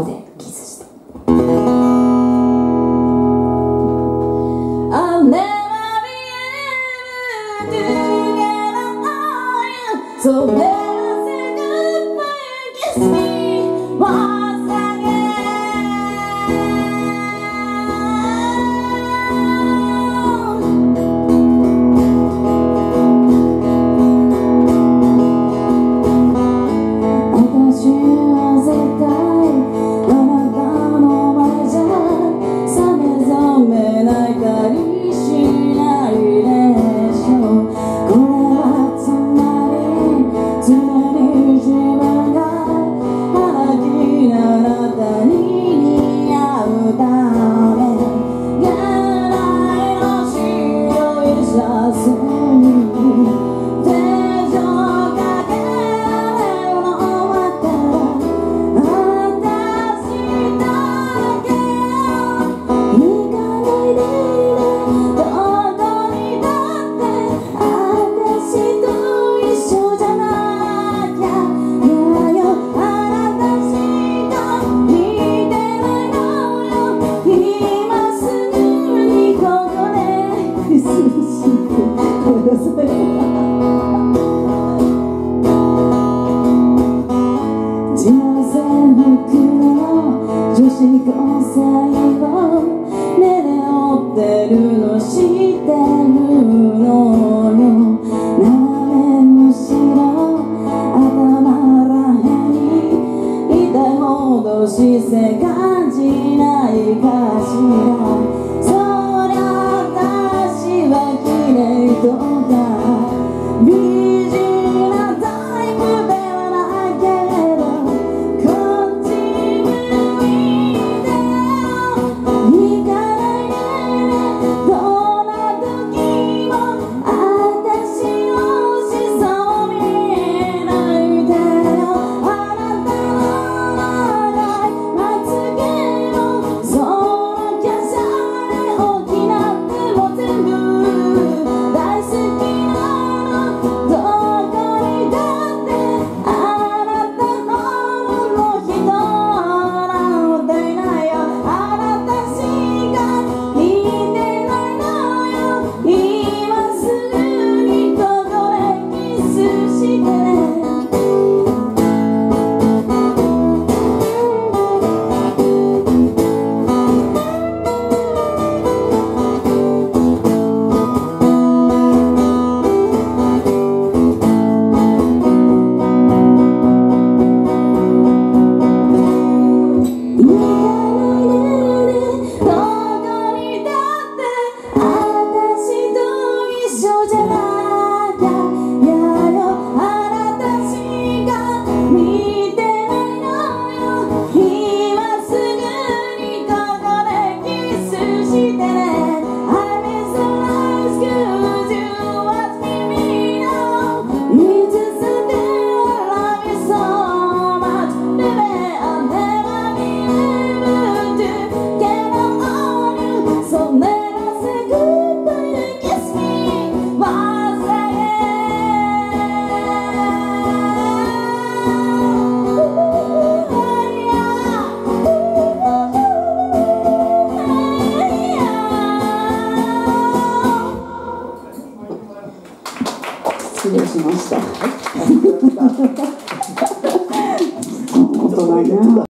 こでキスして。So let than you. 自己さえ目で追ってるの知ってるのよ斜め後ろ頭らへんに痛い。ほどして感じない。かしら失礼しました。はい大人ね。